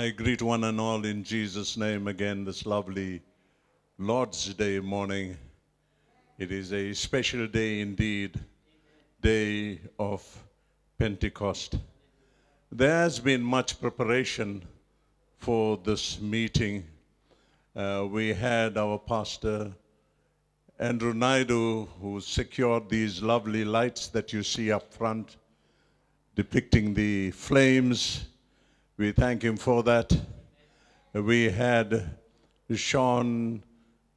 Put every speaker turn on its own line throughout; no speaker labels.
I greet one and all in Jesus' name again this lovely Lord's Day morning. It is a special day indeed, day of Pentecost. There has been much preparation for this meeting. Uh, we had our pastor Andrew Naidu who secured these lovely lights that you see up front depicting the flames. We thank him for that. We had Sean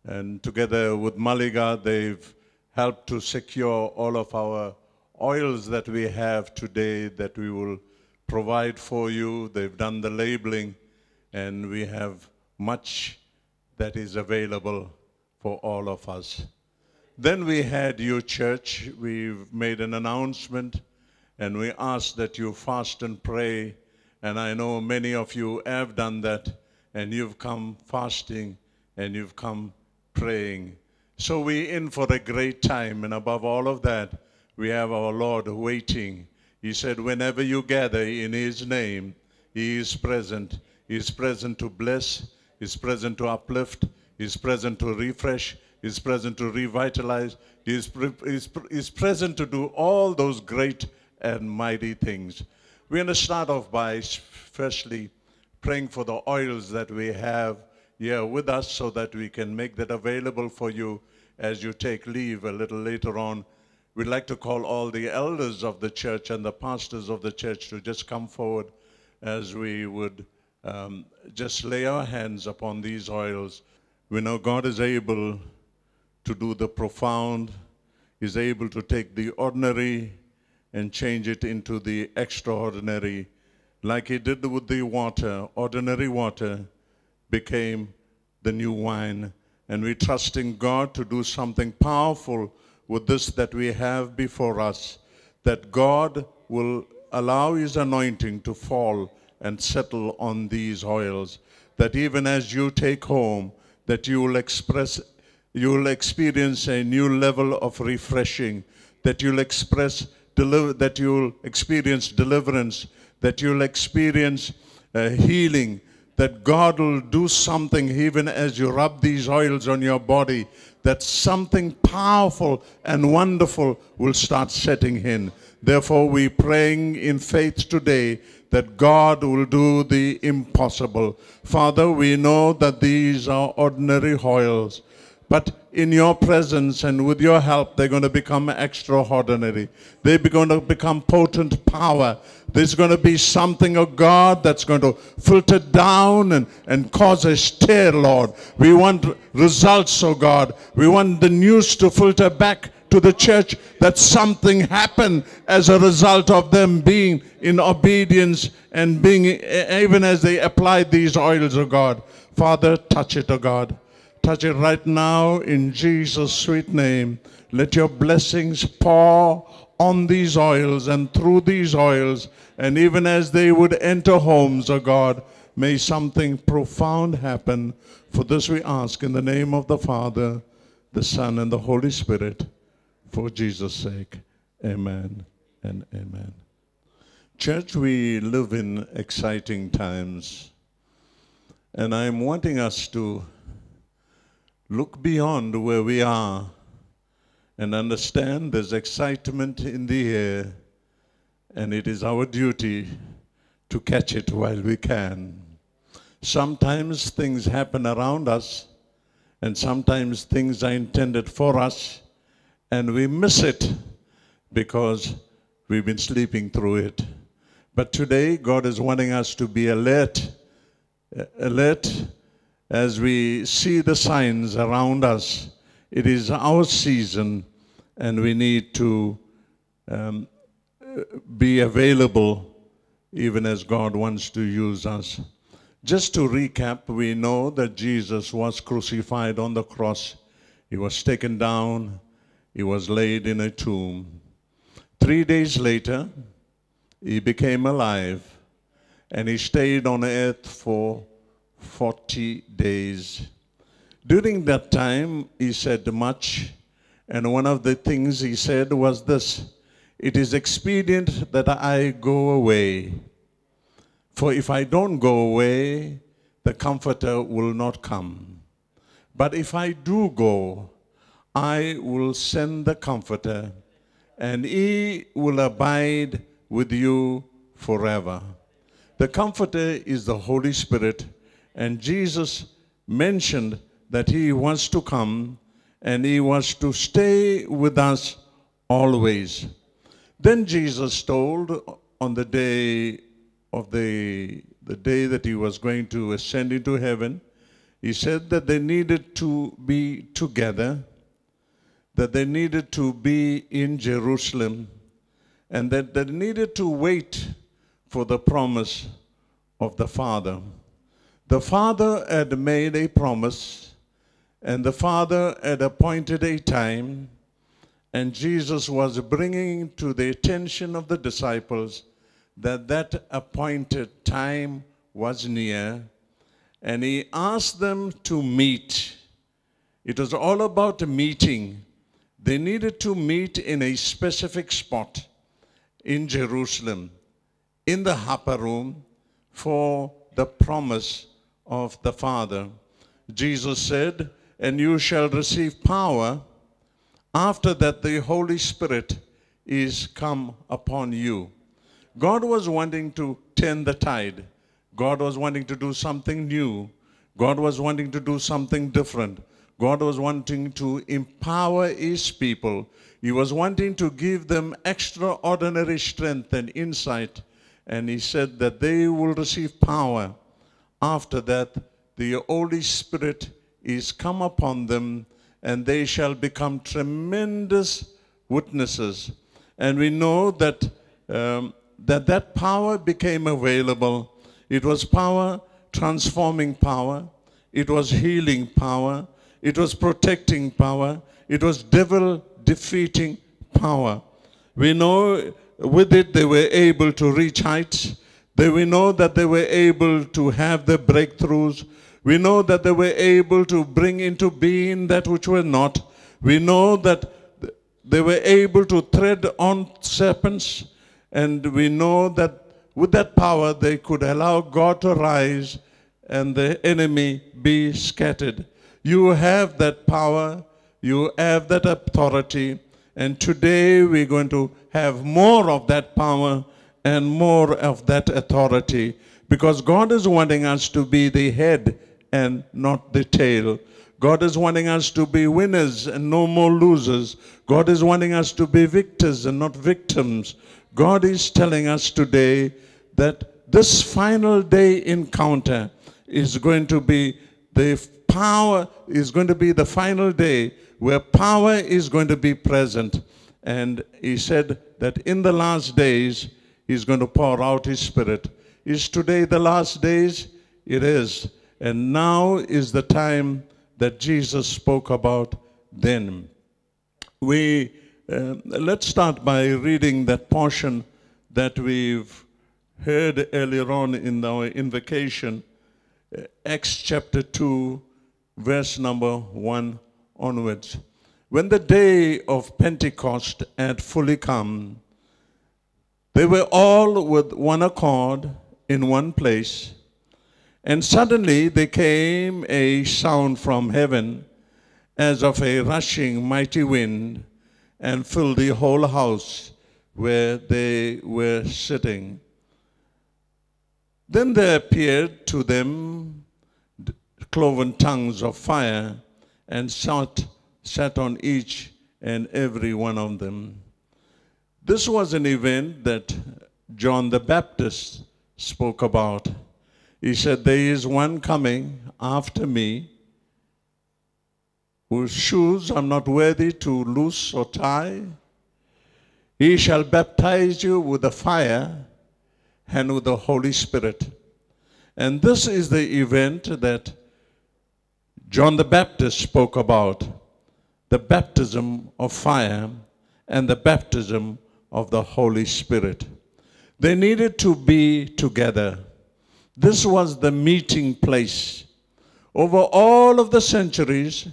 and together with Maliga, they've helped to secure all of our oils that we have today that we will provide for you. They've done the labeling and we have much that is available for all of us. Then we had your church. We've made an announcement and we ask that you fast and pray. And I know many of you have done that and you've come fasting and you've come praying. So we're in for a great time. And above all of that, we have our Lord waiting. He said, whenever you gather in his name, he is present. He is present to bless. He is present to uplift. He is present to refresh. He is present to revitalize. He is, pre- he is, pre- he is present to do all those great and mighty things. We're going to start off by firstly praying for the oils that we have here with us so that we can make that available for you as you take leave a little later on. We'd like to call all the elders of the church and the pastors of the church to just come forward as we would um, just lay our hands upon these oils. We know God is able to do the profound, He's able to take the ordinary and change it into the extraordinary, like He did with the water. Ordinary water became the new wine. And we trust in God to do something powerful with this that we have before us, that God will allow His anointing to fall and settle on these oils, that even as you take home, that you will express, you will experience a new level of refreshing, that you'll express, deliver, that you'll experience deliverance, that you'll experience uh, healing, that God will do something even as you rub these oils on your body, that something powerful and wonderful will start setting in. Therefore, we're praying in faith today that God will do the impossible. Father, we know that these are ordinary oils, but in your presence and with your help, they're going to become extraordinary. They're going to become potent power. There's going to be something of God that's going to filter down and, and cause a stir, Lord. We want results, oh God. We want the news to filter back to the church that something happened as a result of them being in obedience and being, even as they applied these oils, oh God. Father, touch it, oh God. Touch it right now in Jesus' sweet name. Let your blessings pour on these oils and through these oils, and even as they would enter homes, O God, may something profound happen. For this we ask in the name of the Father, the Son, and the Holy Spirit, for Jesus' sake. Amen and amen. Church, we live in exciting times, and I'm wanting us to look beyond where we are and understand there's excitement in the air, and it is our duty to catch it while we can. Sometimes things happen around us, and sometimes things are intended for us, and we miss it because we've been sleeping through it. But today, God is wanting us to be alert, alert as we see the signs around us. It is our season, and we need to um, be available even as God wants to use us. Just to recap, we know that Jesus was crucified on the cross. He was taken down. He was laid in a tomb. Three days later, he became alive and he stayed on earth for 40 days. During that time, he said much, and one of the things he said was this It is expedient that I go away. For if I don't go away, the Comforter will not come. But if I do go, I will send the Comforter, and he will abide with you forever. The Comforter is the Holy Spirit, and Jesus mentioned that he wants to come and he wants to stay with us always. Then Jesus told on the day of the, the day that he was going to ascend into heaven, he said that they needed to be together, that they needed to be in Jerusalem, and that they needed to wait for the promise of the Father. The Father had made a promise, and the Father had appointed a time, and Jesus was bringing to the attention of the disciples that that appointed time was near, and he asked them to meet. It was all about a meeting. They needed to meet in a specific spot in Jerusalem, in the upper room, for the promise of the Father. Jesus said, And you shall receive power after that the Holy Spirit is come upon you. God was wanting to turn the tide. God was wanting to do something new. God was wanting to do something different. God was wanting to empower his people. He was wanting to give them extraordinary strength and insight. And he said that they will receive power. After that, the Holy Spirit is come upon them, and they shall become tremendous witnesses. And we know that um, that, that power became available. It was power, transforming power. It was healing power. It was protecting power. It was devil defeating power. We know with it they were able to reach heights. They, we know that they were able to have the breakthroughs. We know that they were able to bring into being that which were not. We know that they were able to tread on serpents. And we know that with that power they could allow God to rise and the enemy be scattered. You have that power, you have that authority, and today we're going to have more of that power and more of that authority because God is wanting us to be the head and not the tail. God is wanting us to be winners and no more losers. God is wanting us to be victors and not victims. God is telling us today that this final day encounter is going to be the power, is going to be the final day where power is going to be present. And he said that in the last days, he's going to pour out his spirit. Is today the last days? It is. And now is the time that Jesus spoke about then. We uh, let's start by reading that portion that we've heard earlier on in our invocation, uh, Acts chapter 2, verse number 1 onwards. When the day of Pentecost had fully come, they were all with one accord in one place, and suddenly there came a sound from heaven as of a rushing mighty wind and filled the whole house where they were sitting. Then there appeared to them cloven tongues of fire and sat, sat on each and every one of them. This was an event that John the Baptist spoke about. He said, There is one coming after me whose shoes I'm not worthy to loose or tie. He shall baptize you with the fire and with the Holy Spirit. And this is the event that John the Baptist spoke about the baptism of fire and the baptism of the Holy Spirit. They needed to be together. This was the meeting place. Over all of the centuries,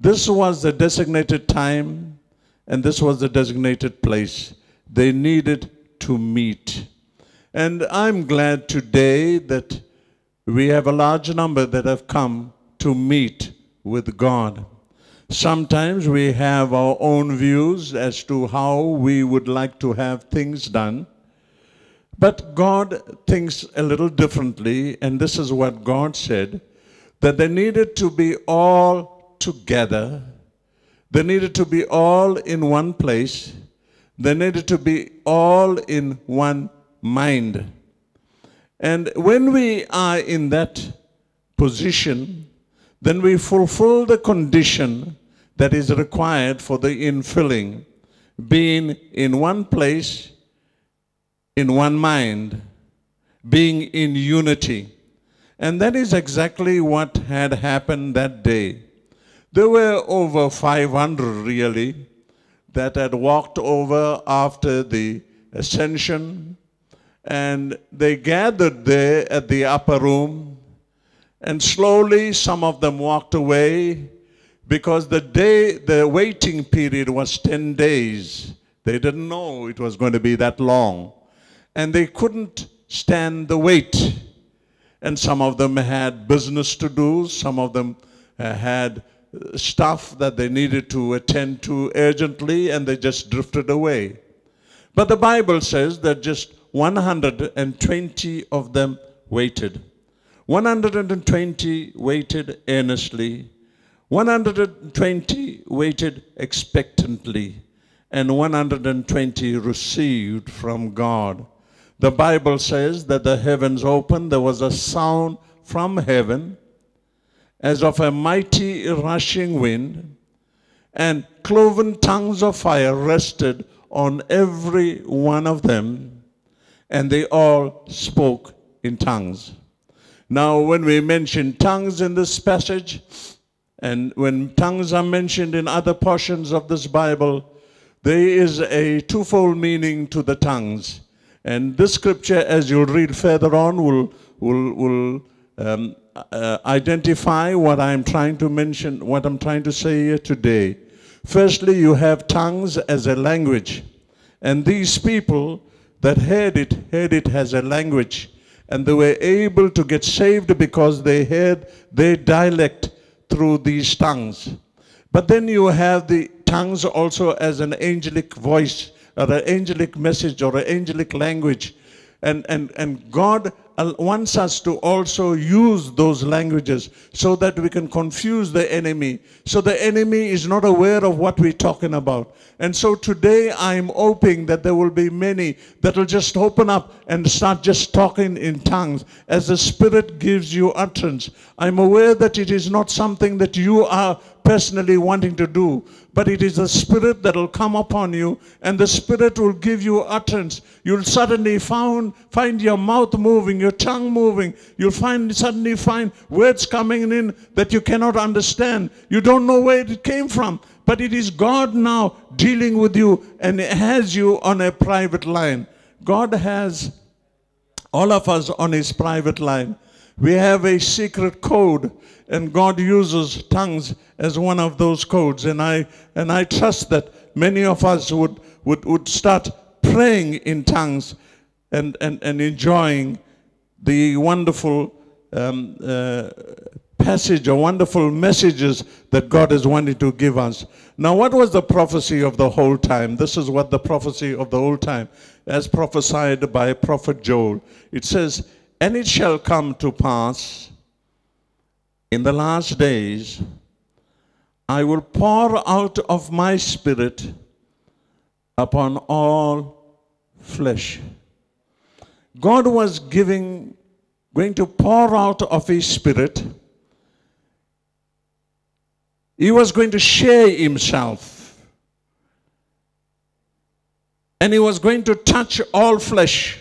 this was the designated time and this was the designated place. They needed to meet. And I'm glad today that we have a large number that have come to meet with God. Sometimes we have our own views as to how we would like to have things done. But God thinks a little differently, and this is what God said that they needed to be all together, they needed to be all in one place, they needed to be all in one mind. And when we are in that position, then we fulfill the condition that is required for the infilling, being in one place, in one mind, being in unity. And that is exactly what had happened that day. There were over 500 really that had walked over after the ascension, and they gathered there at the upper room, and slowly some of them walked away because the day, the waiting period was 10 days. They didn't know it was going to be that long, and they couldn't stand the wait. And some of them had business to do, some of them uh, had stuff that they needed to attend to urgently, and they just drifted away. But the Bible says that just 120 of them waited. 120 waited earnestly. 120 waited expectantly. And 120 received from God. The Bible says that the heavens opened, there was a sound from heaven as of a mighty rushing wind, and cloven tongues of fire rested on every one of them, and they all spoke in tongues. Now, when we mention tongues in this passage, and when tongues are mentioned in other portions of this Bible, there is a twofold meaning to the tongues. And this scripture, as you'll read further on, will, will, will um, uh, identify what I'm trying to mention, what I'm trying to say here today. Firstly, you have tongues as a language. And these people that heard it, heard it as a language. And they were able to get saved because they heard their dialect through these tongues. But then you have the tongues also as an angelic voice or an angelic message or an angelic language. And, and, and God wants us to also use those languages so that we can confuse the enemy. So the enemy is not aware of what we're talking about. And so today I'm hoping that there will be many that will just open up and start just talking in tongues as the Spirit gives you utterance. I'm aware that it is not something that you are personally wanting to do, but it is the Spirit that will come upon you, and the Spirit will give you utterance. You'll suddenly found, find your mouth moving, your tongue moving. You'll find suddenly find words coming in that you cannot understand. You don't know where it came from, but it is God now dealing with you and has you on a private line. God has all of us on His private line. We have a secret code, and God uses tongues as one of those codes. And I, and I trust that many of us would, would, would start praying in tongues and, and, and enjoying the wonderful um, uh, passage or wonderful messages that God is wanting to give us. Now, what was the prophecy of the whole time? This is what the prophecy of the whole time, as prophesied by Prophet Joel. It says, and it shall come to pass in the last days, I will pour out of my spirit upon all flesh. God was giving, going to pour out of his spirit. He was going to share himself. And he was going to touch all flesh.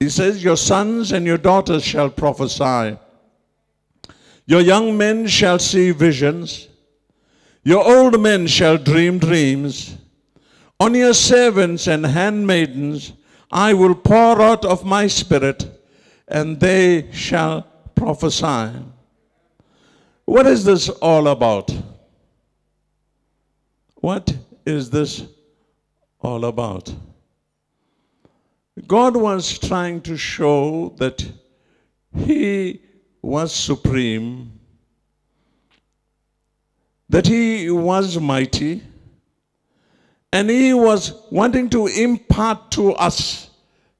He says, Your sons and your daughters shall prophesy. Your young men shall see visions. Your old men shall dream dreams. On your servants and handmaidens I will pour out of my spirit, and they shall prophesy. What is this all about? What is this all about? God was trying to show that He was supreme, that He was mighty, and He was wanting to impart to us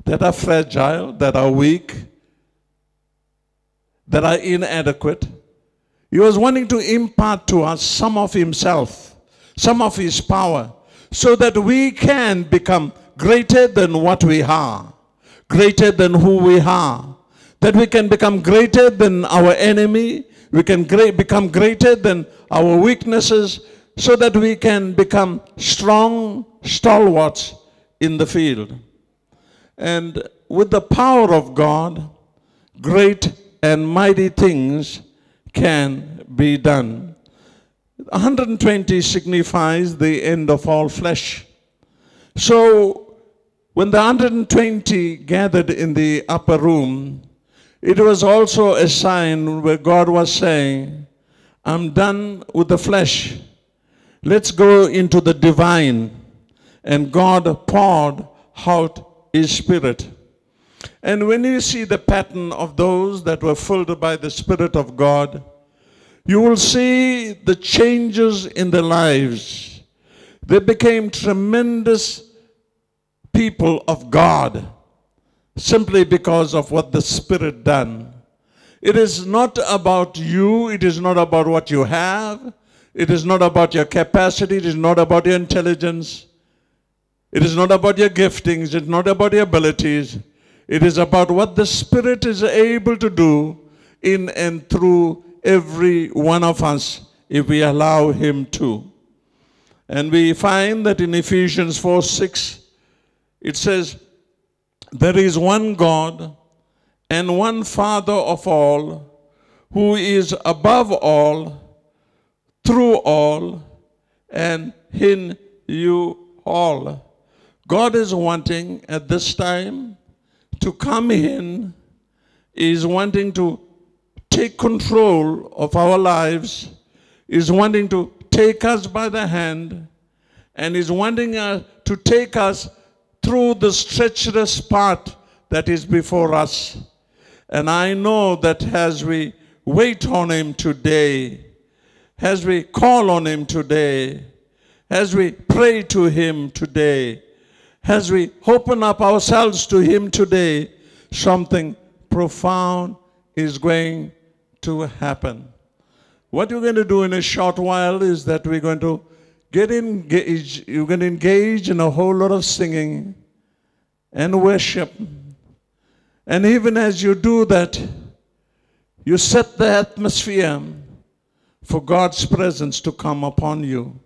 that are fragile, that are weak, that are inadequate. He was wanting to impart to us some of Himself, some of His power, so that we can become greater than what we are, greater than who we are, that we can become greater than our enemy, we can become greater than our weaknesses, so that we can become strong stalwarts in the field. And with the power of God, great and mighty things can be done. 120 signifies the end of all flesh. So, when the 120 gathered in the upper room, it was also a sign where God was saying, I'm done with the flesh. Let's go into the divine. And God poured out His Spirit. And when you see the pattern of those that were filled by the Spirit of God, you will see the changes in their lives. They became tremendous people of God simply because of what the Spirit done. It is not about you, it is not about what you have, it is not about your capacity, it is not about your intelligence, it is not about your giftings, it's not about your abilities. It is about what the Spirit is able to do in and through every one of us if we allow Him to. And we find that in Ephesians 4 6, it says, There is one God and one Father of all, who is above all, through all, and in you all. God is wanting at this time to come in, is wanting to take control of our lives, is wanting to take us by the hand, and is wanting uh, to take us through the treacherous path that is before us. And I know that as we wait on Him today, as we call on Him today, as we pray to Him today, as we open up ourselves to Him today, something profound is going to happen. What we're going to do in a short while is that we're going to get engaged, you're going to engage in a whole lot of singing and worship. And even as you do that, you set the atmosphere for God's presence to come upon you.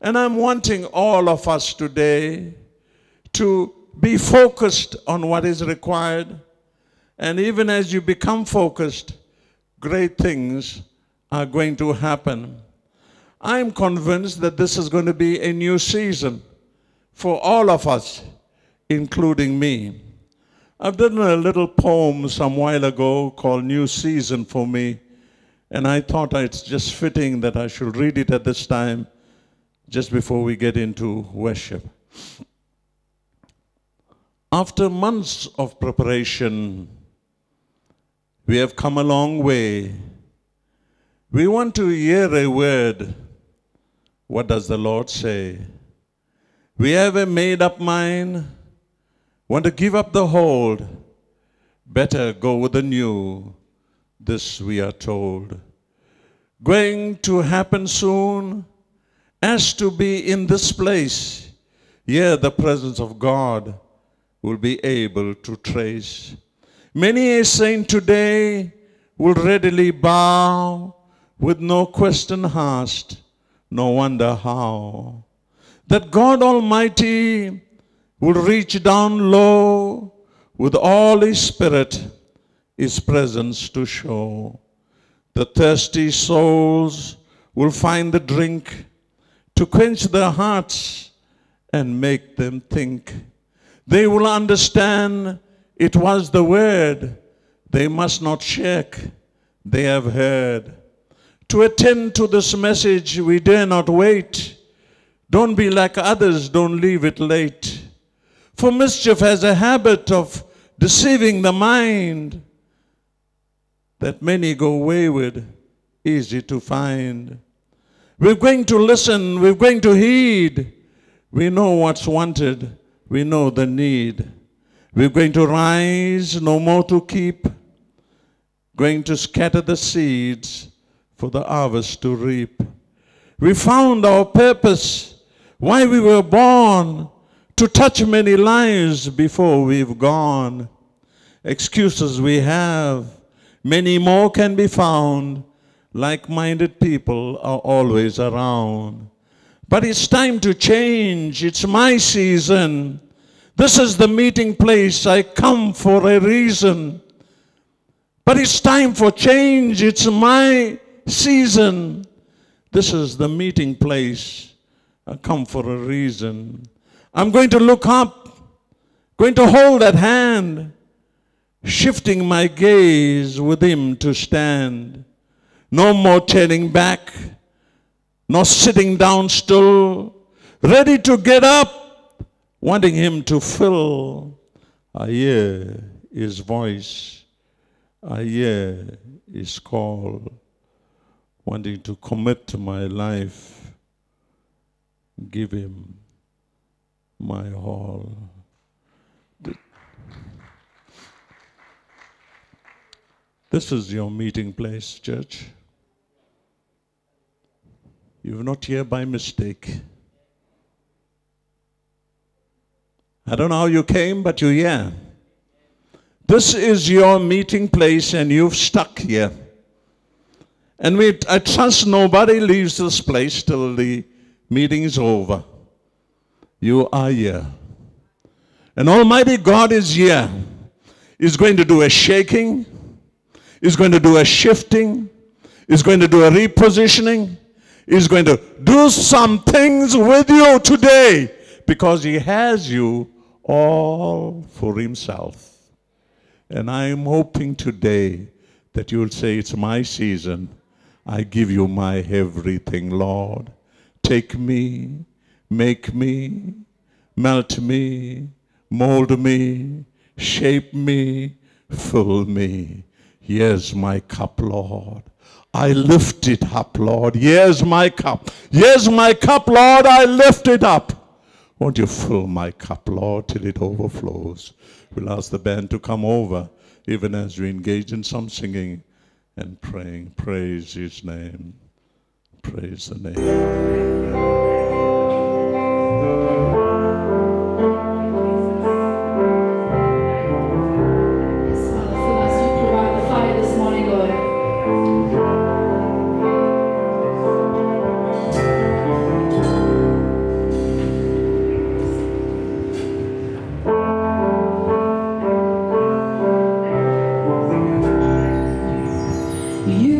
And I'm wanting all of us today to be focused on what is required. And even as you become focused, great things are going to happen. I'm convinced that this is going to be a new season for all of us, including me. I've done a little poem some while ago called New Season for Me, and I thought it's just fitting that I should read it at this time, just before we get into worship. After months of preparation, we have come a long way. We want to hear a word. What does the Lord say? We have a made up mind, want to give up the hold. Better go with the new. This we are told. Going to happen soon, as to be in this place. Here, the presence of God will be able to trace. Many a saint today will readily bow with no question asked, no wonder how. That God Almighty will reach down low with all His Spirit, His presence to show. The thirsty souls will find the drink to quench their hearts and make them think. They will understand it was the word. They must not shake. They have heard. To attend to this message, we dare not wait. Don't be like others, don't leave it late. For mischief has a habit of deceiving the mind, that many go wayward, easy to find. We're going to listen, we're going to heed. We know what's wanted, we know the need. We're going to rise, no more to keep. Going to scatter the seeds for the harvest to reap. We found our purpose, why we were born, to touch many lives before we've gone. Excuses we have, many more can be found. Like minded people are always around. But it's time to change, it's my season. This is the meeting place. I come for a reason. But it's time for change. It's my season. This is the meeting place. I come for a reason. I'm going to look up, going to hold that hand, shifting my gaze with Him to stand. No more turning back, nor sitting down still, ready to get up wanting him to fill. I hear his voice. I hear his call, wanting to commit to my life, give him my all. This is your meeting place, church. You're not here by mistake. I don't know how you came, but you're here. This is your meeting place, and you've stuck here. And we, I trust nobody leaves this place till the meeting is over. You are here. And Almighty God is here. He's going to do a shaking, He's going to do a shifting, He's going to do a repositioning, He's going to do some things with you today because He has you all for himself. And I am hoping today that you will say, It's my season. I give you my everything, Lord. Take me, make me, melt me, mold me, shape me, fill me. Here's my cup, Lord. I lift it up, Lord. Here's my cup. Here's my cup, Lord. I lift it up. Won't you fill my cup, Lord, till it overflows? We'll ask the band to come over, even as we engage in some singing and praying. Praise His name. Praise the name.
You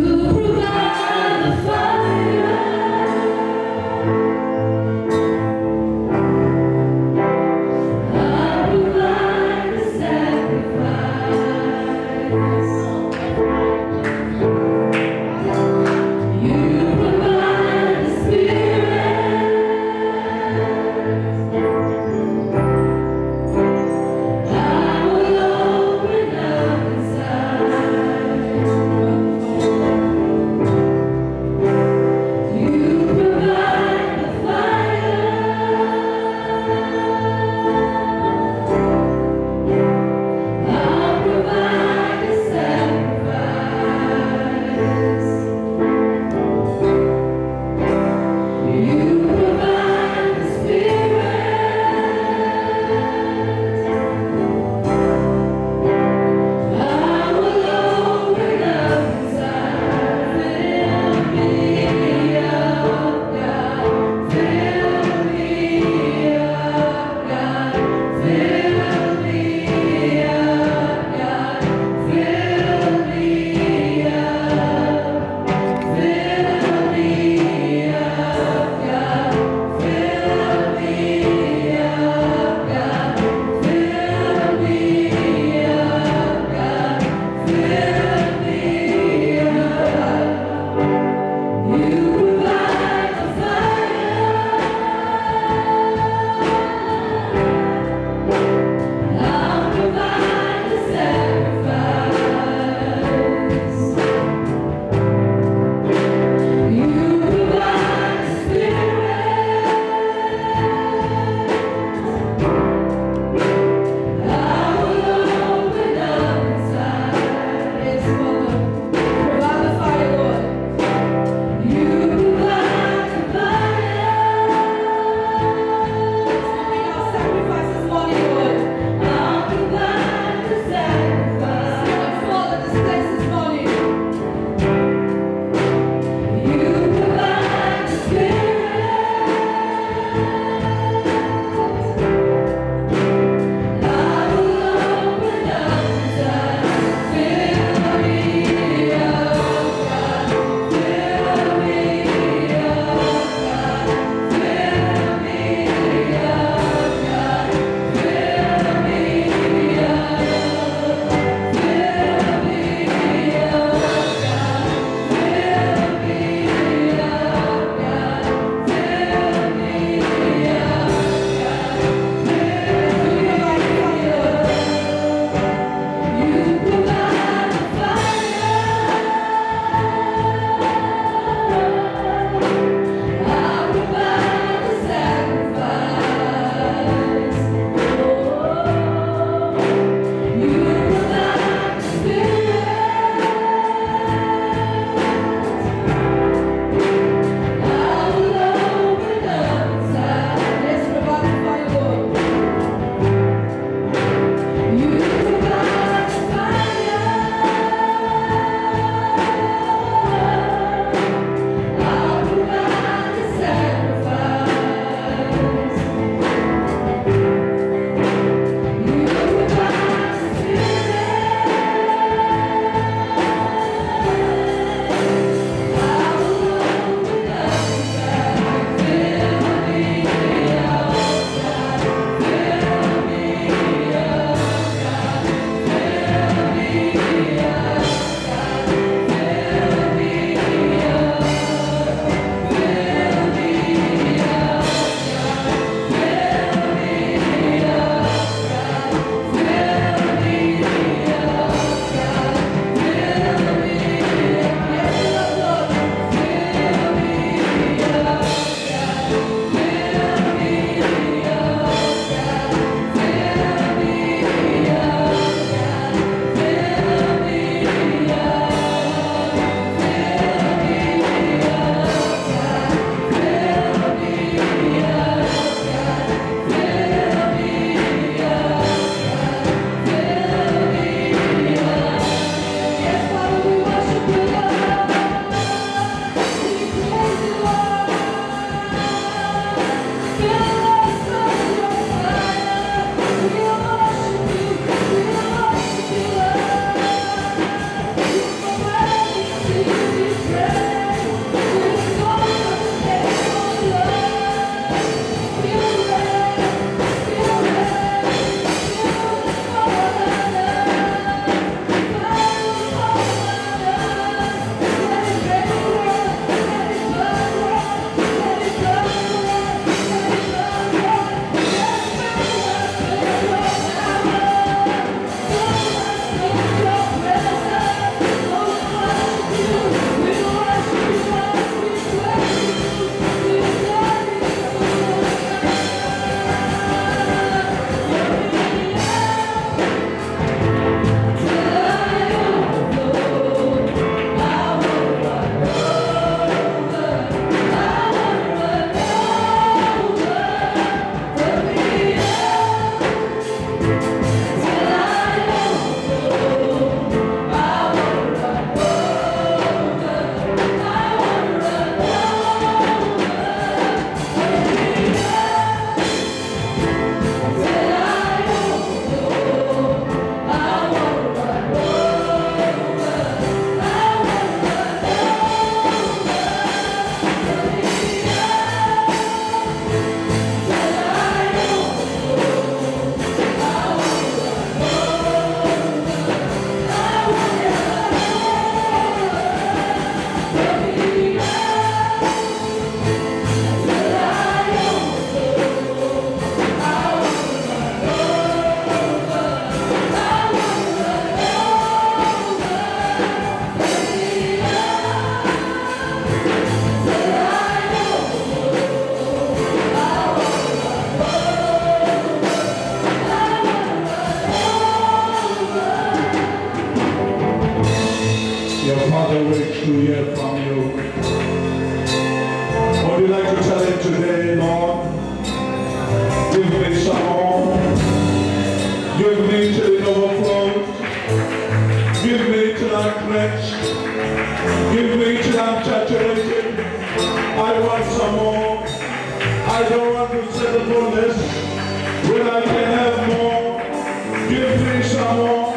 finish that war.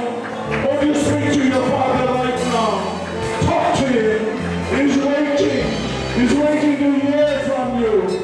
When you speak to your father right now, talk to him. He's waiting. He's waiting to hear from you.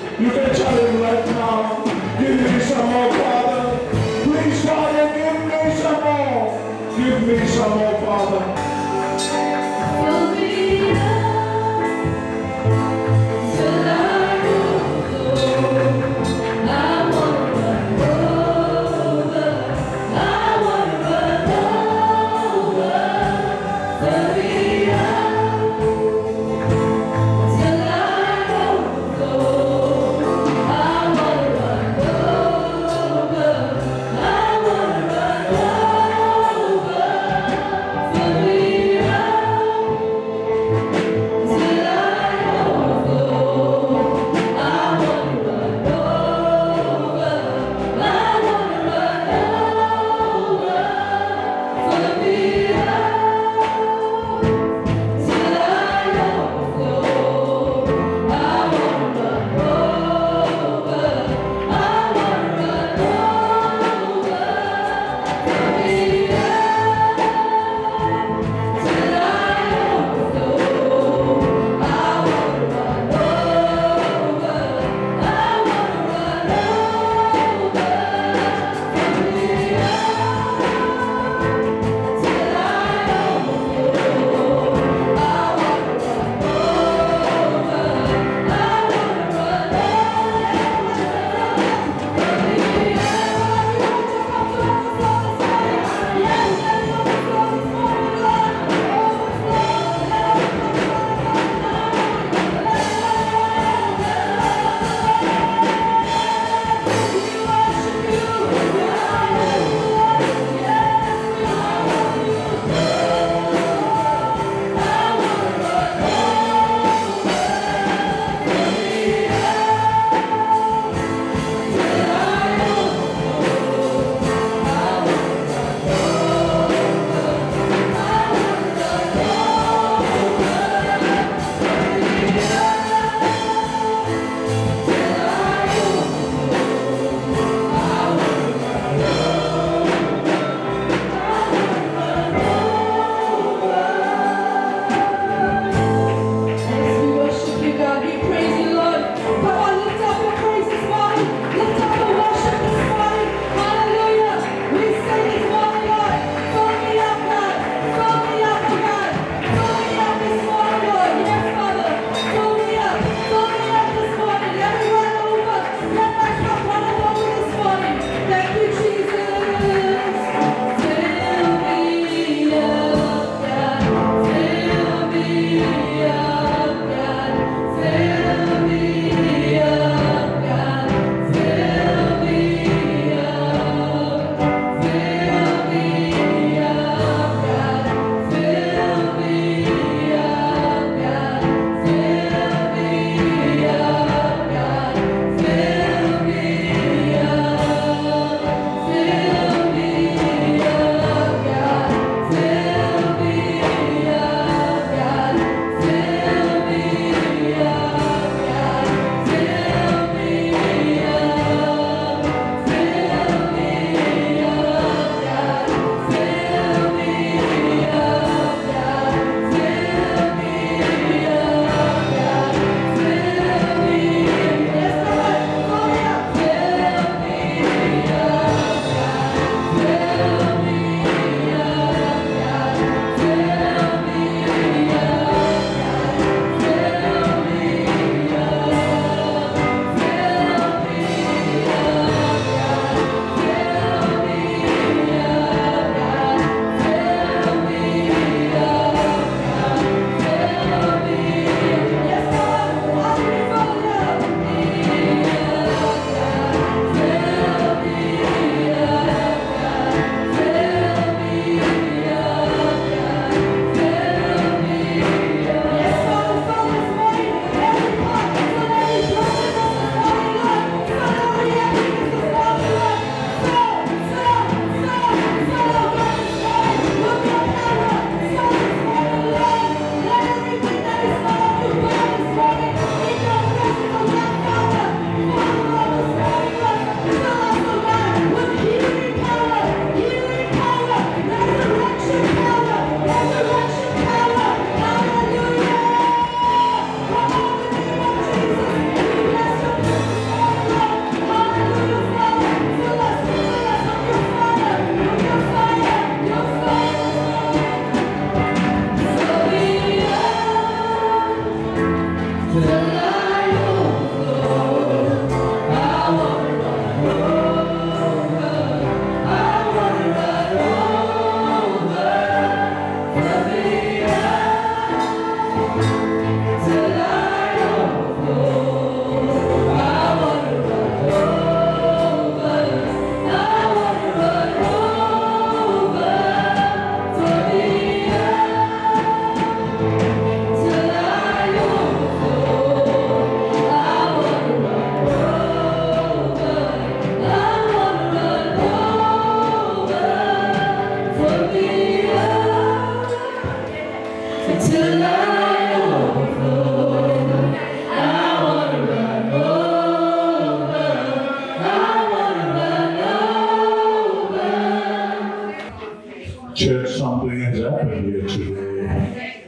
Here today.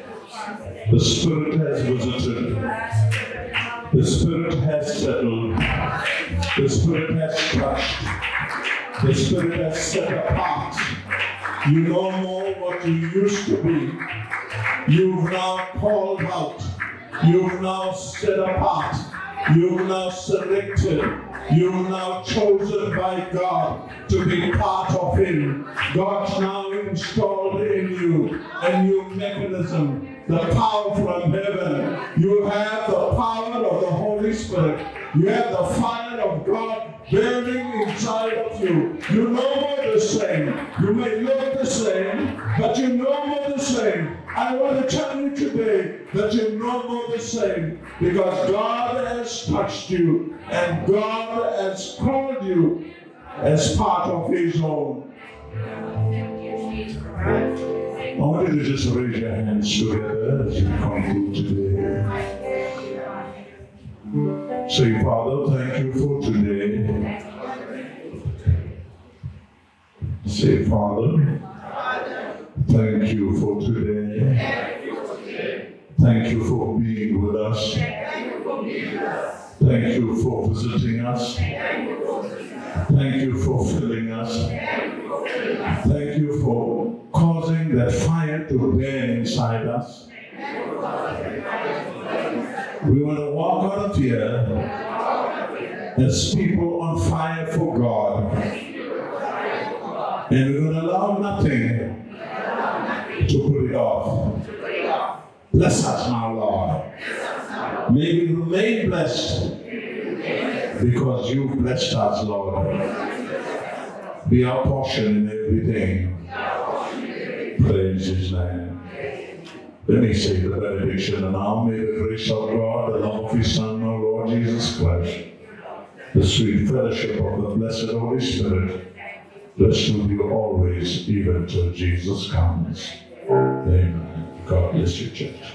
The Spirit has visited. The Spirit has settled. The Spirit has touched. The Spirit has set apart. You no more what you used to be. You've now called out. You've now set apart. You've now selected. You've now chosen by God to be part of Him. God's now installed in you a new mechanism, the power from heaven. You have the power of the Holy Spirit. You have the fire of God burning inside of you. You no more the same. You may look the same, but you're no more the same. I want to tell you today that you're no more the same because God has touched you and God has called you as part of His own. I want you to just raise your hands together as you conclude today. Say, Father, thank you for today. Say, Father, thank you for today. Thank you for being with us. Thank you for visiting us. We want to walk out of here as people on fire for God. And we're going to allow nothing to put it off. Bless us now, Lord. May we remain blessed because you've blessed us, Lord. Be our portion in everything. Praise his name. Let me say the benediction and now may the grace of God, the love of his Son, our Lord Jesus Christ, the sweet fellowship of the blessed Holy Spirit, with you always, even till Jesus comes. Amen. God bless you, church.